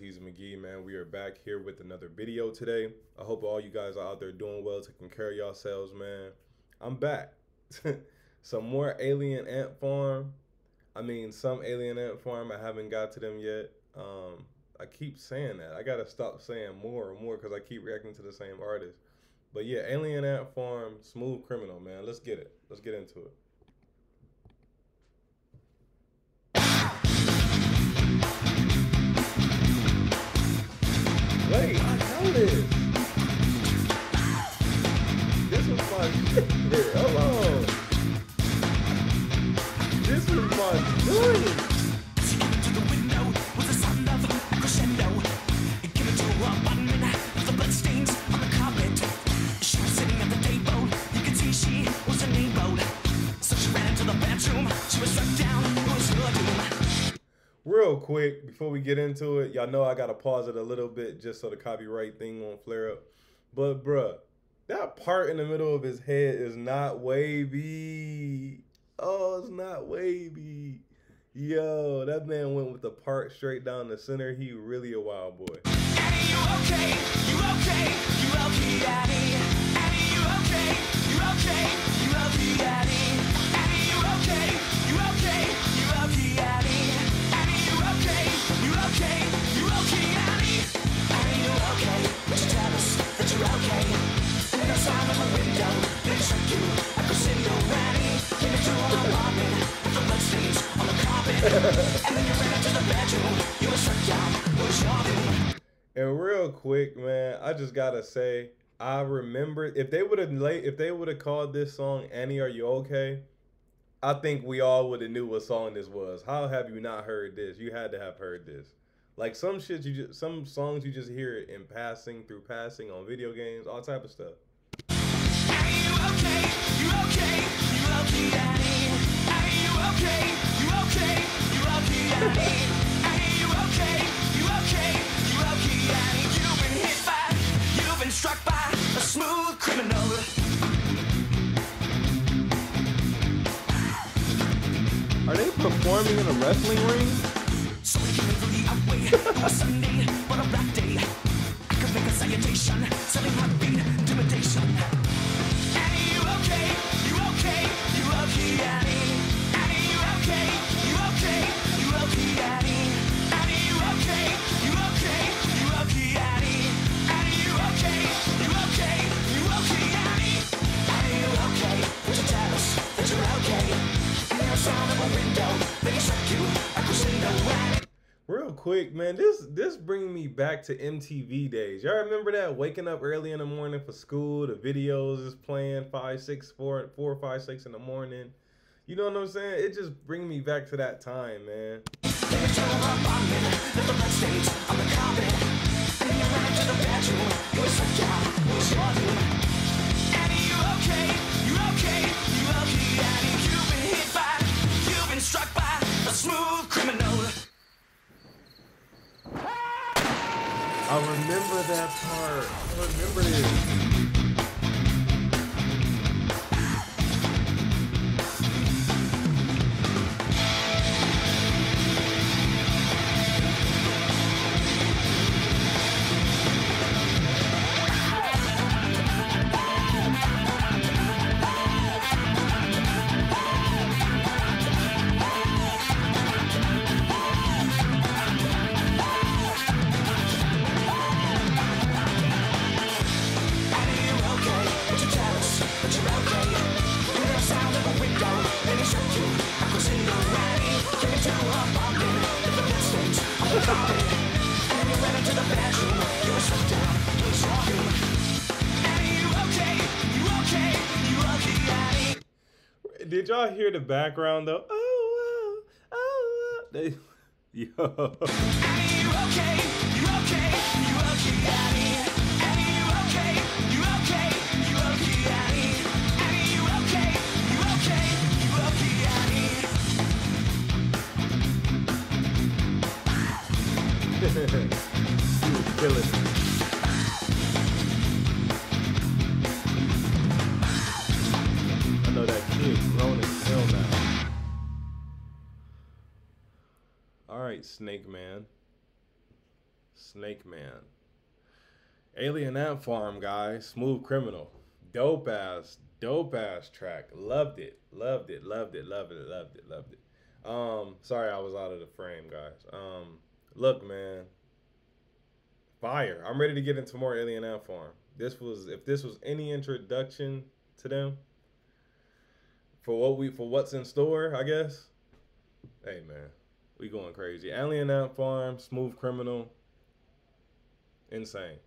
He's McGee, man. We are back here with another video today. I hope all you guys are out there doing well, taking care of yourselves, man. I'm back. some more Alien Ant Farm. I mean, some Alien Ant Farm. I haven't got to them yet. Um, I keep saying that. I gotta stop saying more and more because I keep reacting to the same artist. But yeah, Alien Ant Farm, Smooth Criminal, man. Let's get it. Let's get into it. Wait, I know. This quick, before we get into it, y'all know I gotta pause it a little bit just so the copyright thing won't flare up. But bruh, that part in the middle of his head is not wavy. Oh, it's not wavy. Yo, that man went with the part straight down the center. He really a wild boy. And real quick, man, I just gotta say, I remember if they would have late if they would have called this song Annie, Are You Okay? I think we all would have knew what song this was. How have you not heard this? You had to have heard this. Like some shit you just some songs you just hear it in passing through passing on video games, all type of stuff. Struck by a smooth criminal. Are they performing in a wrestling ring? So we came through the outway. It was Sunday, but a black day. I could make a salutation, selling heartbeat, intimidation. Quick, man, this this bring me back to MTV days. Y'all remember that? Waking up early in the morning for school, the videos is playing five, six, four, four, five, six in the morning. You know what I'm saying? It just bring me back to that time, man. I remember that part. I remember this. Did y'all hear the background though? Oh, oh, oh. They, yo. was killing right, Snake Man. Snake Man. Alien Ant Farm, guys. Smooth Criminal. Dope ass, dope ass track. Loved it. Loved it. Loved it. Loved it. Loved it. Loved it. Um, sorry I was out of the frame, guys. Um, look, man. Fire. I'm ready to get into more Alien Ant Farm. This was if this was any introduction to them for what we for what's in store, I guess. Hey man, we going crazy. Alien Ant Farm, Smooth Criminal, insane.